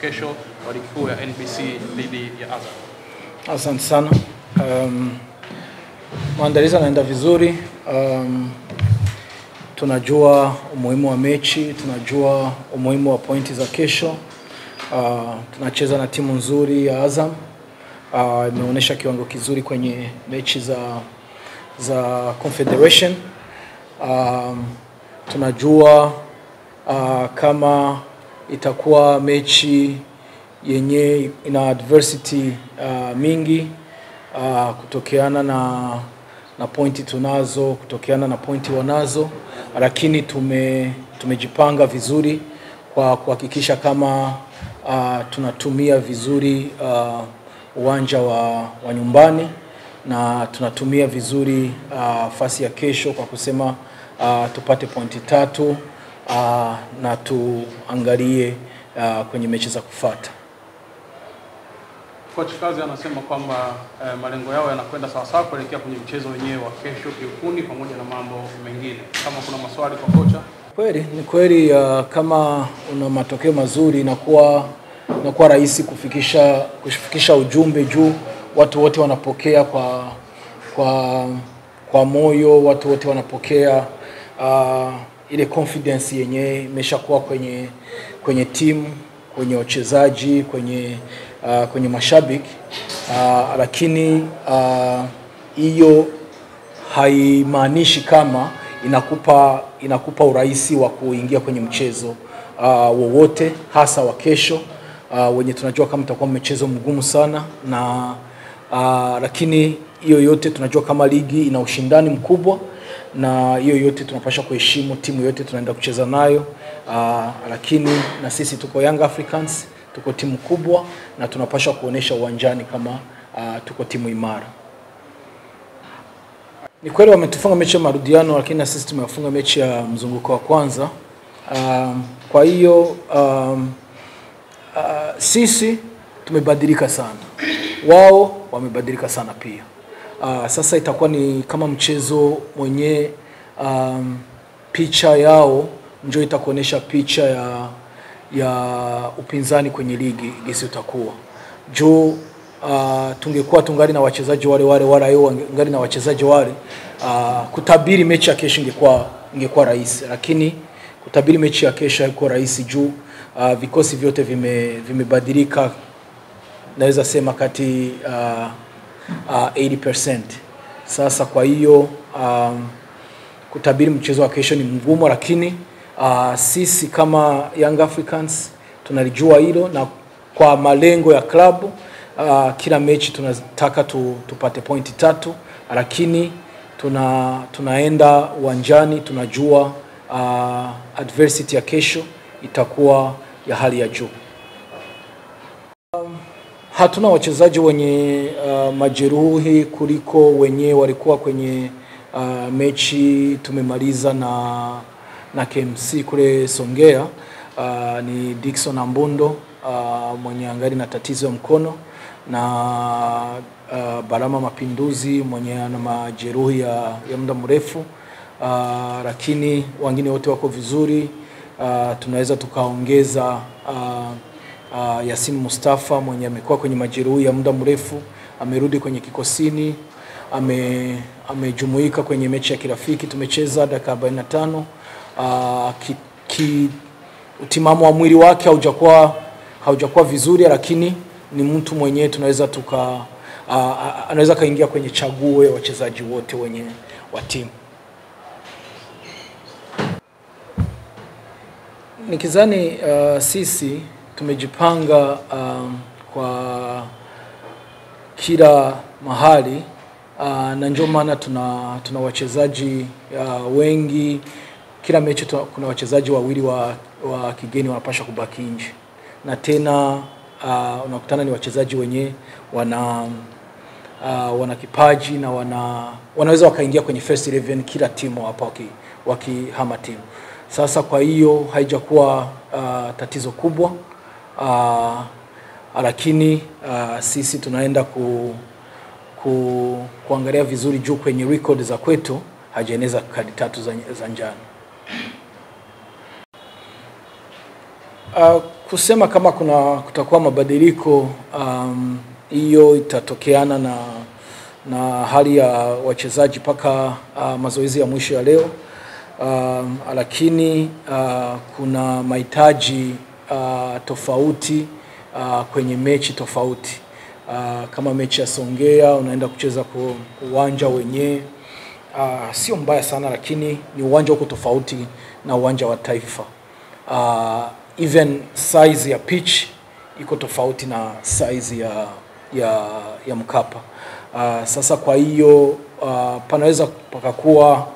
kesho wa ligi kuu ya NBC dhidi ya Azam. Asante sana. Um, maandalizi yanaenda vizuri. Um, tunajua umuhimu wa mechi, tunajua umuhimu wa pointi za kesho. Uh, tunacheza na timu nzuri ya Azam. Uh, imeonyesha kiwango kizuri kwenye mechi za za Confederation. Um, tunajua uh, kama itakuwa mechi yenye ina adversity uh, mingi uh, kutokeana na na pointi tunazo kutokeana na pointi wanazo, lakini tume tumejipanga vizuri kwa kuhakikisha kama uh, tunatumia vizuri uh, uwanja wa, wa nyumbani na tunatumia vizuri uh, fasi ya kesho kwa kusema uh, tupate pointi tatu uh, na tuangalie uh, kwenye mechi za kufuata. Coach Kazi anasema kwamba eh, malengo yao yanakwenda sawasawa kuelekea kwenye mchezo wenyewe wa kesho kiufundi pamoja na mambo mengine. Kama kuna maswali kwa kocha. Kweli ni kweli, uh, kama una matokeo mazuri inakuwa inakuwa rahisi kufikisha kufikisha ujumbe juu, watu wote wanapokea kwa kwa kwa moyo, watu wote wanapokea uh, ile confidence yenyewe imeshakuwa kwenye kwenye timu, kwenye wachezaji, kwenye uh, kwenye mashabiki. Uh, lakini hiyo uh, haimaanishi kama inakupa inakupa urahisi wa kuingia kwenye mchezo uh, wowote hasa wa kesho. Uh, wenye tunajua kama itakuwa mchezo mgumu sana na uh, lakini hiyo yote tunajua kama ligi ina ushindani mkubwa na hiyo yote tunapaswa kuheshimu timu yote tunaenda kucheza nayo uh, lakini na sisi tuko Young Africans tuko timu kubwa na tunapaswa kuonesha uwanjani kama uh, tuko timu imara. Ni kweli wametufunga mechi ya marudiano, lakini na sisi tumewafunga mechi ya mzunguko wa kwanza. Um, kwa hiyo um, uh, sisi tumebadilika sana, wao wamebadilika sana pia. Uh, sasa itakuwa ni kama mchezo mwenye um, picha yao njo itakuonyesha picha ya ya upinzani kwenye ligi gesi utakuwa. Juu uh, tungekuwa tungali na wachezaji wale wale wala yo ngali na wachezaji wale uh, kutabiri mechi ya kesho ingekuwa ingekuwa rahisi, lakini kutabiri mechi ya kesho iko rahisi juu uh, vikosi vyote vime vimebadilika, naweza sema kati uh, uh, 80%. Sasa kwa hiyo um, kutabiri mchezo wa kesho ni mgumu, lakini uh, sisi kama Young Africans tunalijua hilo, na kwa malengo ya klabu uh, kila mechi tunataka tu, tupate pointi tatu, lakini tuna tunaenda uwanjani tunajua uh, adversity ya kesho itakuwa ya hali ya juu. Hatuna wachezaji wenye uh, majeruhi kuliko wenyewe walikuwa kwenye uh, mechi tumemaliza na na KMC kule Songea. Uh, ni Dickson Ambundo uh, mwenye angali na tatizo ya mkono na uh, Barama Mapinduzi mwenye ana majeruhi ya, ya muda mrefu uh, lakini wengine wote wako vizuri. Uh, tunaweza tukaongeza uh, uh, Yasin Mustafa mwenye amekuwa kwenye majeruhi ya muda mrefu amerudi kwenye kikosini, ame amejumuika kwenye mechi ya kirafiki tumecheza dakika 45. Uh, ki, utimamu wa mwili wake haujakuwa haujakuwa vizuri, lakini ni mtu mwenyewe tunaweza tuka uh, anaweza kaingia kwenye chaguo ya wachezaji wote wenye wa timu. Nikizani uh, sisi tumejipanga um, kwa kila mahali uh, na ndio maana tuna, tuna wachezaji uh, wengi. Kila mechi tuna, kuna wachezaji wawili wa, wa kigeni wanapasha kubaki nje, na tena uh, unakutana ni wachezaji wenye wana uh, wana kipaji na wana, wanaweza wakaingia kwenye first 11 kila timu hapa wakihama waki timu. Sasa kwa hiyo haijakuwa uh, tatizo kubwa uh, lakini uh, sisi tunaenda ku, ku, kuangalia vizuri juu kwenye record za kwetu hajaeneza kadi tatu za, za njano. Uh, kusema kama kuna kutakuwa mabadiliko um, hiyo itatokeana na na hali ya wachezaji mpaka uh, mazoezi ya mwisho ya leo um, lakini uh, kuna mahitaji uh, tofauti uh, kwenye mechi tofauti uh, kama mechi ya Songea unaenda kucheza kwa uwanja wenyewe uh, sio mbaya sana, lakini ni uwanja huko tofauti na uwanja wa Taifa. Uh, even size ya pitch iko tofauti na size ya ya, ya Mkapa. Uh, sasa kwa hiyo uh, panaweza pakakuwa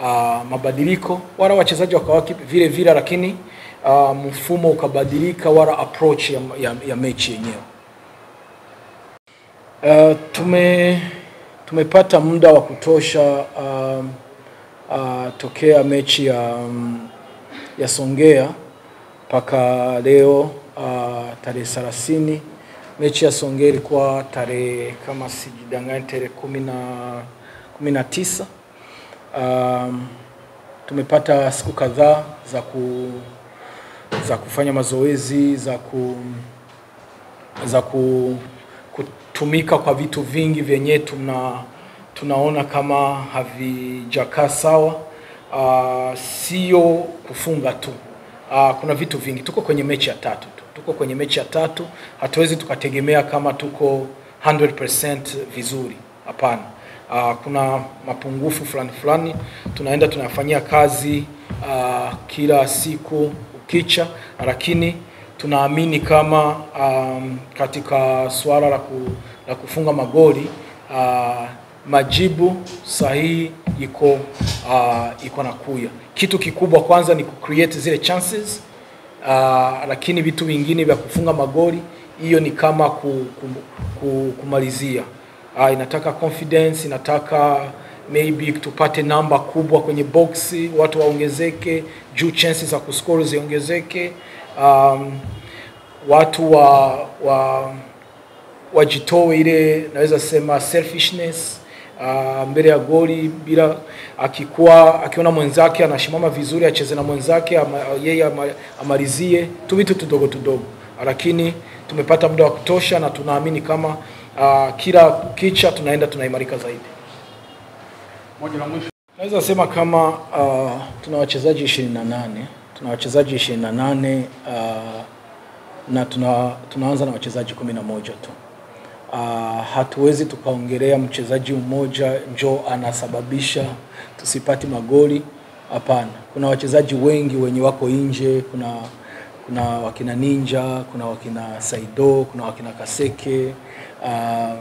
uh, mabadiliko wala wachezaji wakawa vile vile, lakini uh, mfumo ukabadilika wala approach ya, ya, ya mechi yenyewe. Uh, tume tumepata muda wa kutosha uh, uh, tokea mechi ya, um, ya Songea mpaka leo uh, tarehe thelathini. Mechi ya Songea ilikuwa tarehe kama sijidanganya, tarehe kumi na kumi na tisa. Um, tumepata siku kadhaa za ku za kufanya mazoezi za ku za ku, kutumika kwa vitu vingi vyenye tuna tunaona kama havijakaa sawa. Uh, sio kufunga tu. Uh, kuna vitu vingi. Tuko kwenye mechi ya tatu tu, tuko kwenye mechi ya tatu, hatuwezi tukategemea kama tuko 100% vizuri. Hapana. Uh, kuna mapungufu fulani fulani tunaenda tunafanyia kazi uh, kila siku ukicha, lakini tunaamini kama um, katika suala la, ku, la kufunga magoli uh, majibu sahihi iko uh, iko na kuya. Kitu kikubwa kwanza ni kucreate zile chances uh, lakini vitu vingine vya kufunga magoli hiyo ni kama ku, ku, ku, kumalizia uh, inataka confidence, inataka maybe tupate namba kubwa kwenye boxi, watu waongezeke juu, chances za kuscore ziongezeke. Um, watu wa, wa wajitoe ile naweza sema selfishness uh, mbele ya goli, bila akikuwa akiona mwenzake anashimama vizuri acheze na mwenzake ama, yeye ama, amalizie tu vitu tudogo tudogo, lakini tumepata muda wa kutosha na tunaamini kama uh, kila kicha tunaenda tunaimarika zaidi. Moja la mwisho Naweza sema kama uh, tuna wachezaji 28 tuna wachezaji 28 uh, na tuna, tunaanza na wachezaji 11 tu. Uh, hatuwezi tukaongelea mchezaji mmoja njo anasababisha tusipati magoli. Hapana, kuna wachezaji wengi wenye wako nje. Kuna kuna wakina Ninja, kuna wakina Saido, kuna wakina Kaseke, uh,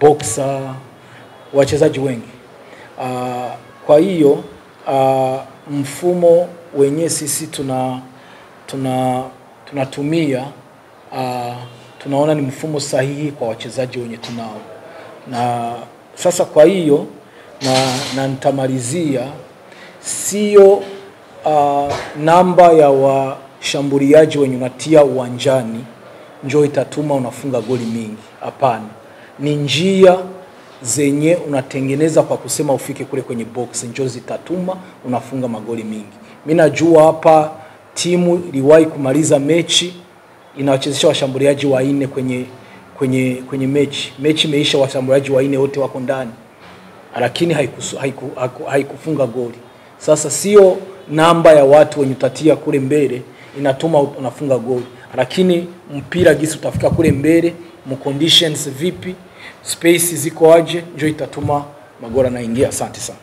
Boxer, wachezaji wengi uh, kwa hiyo uh, mfumo wenyewe sisi tuna tuna tunatumia uh, tunaona ni mfumo sahihi kwa wachezaji wenye tunao, na sasa kwa hiyo na, na nitamalizia, sio uh, namba ya washambuliaji wenye unatia uwanjani njo itatuma unafunga goli mingi. Hapana, ni njia zenye unatengeneza kwa kusema ufike kule kwenye box njo zitatuma unafunga magoli mingi. Mi najua hapa timu iliwahi kumaliza mechi inawachezesha washambuliaji wanne kwenye kwenye kwenye mechi. Mechi imeisha, washambuliaji wanne wote wako ndani, lakini haikusu, haiku, haiku, haikufunga goli. Sasa sio namba ya watu wenye utatia kule mbele inatuma unafunga goli, lakini mpira gisi utafika kule mbele, mconditions vipi, space ziko aje, ndio itatuma magoli anaingia. Asante sana.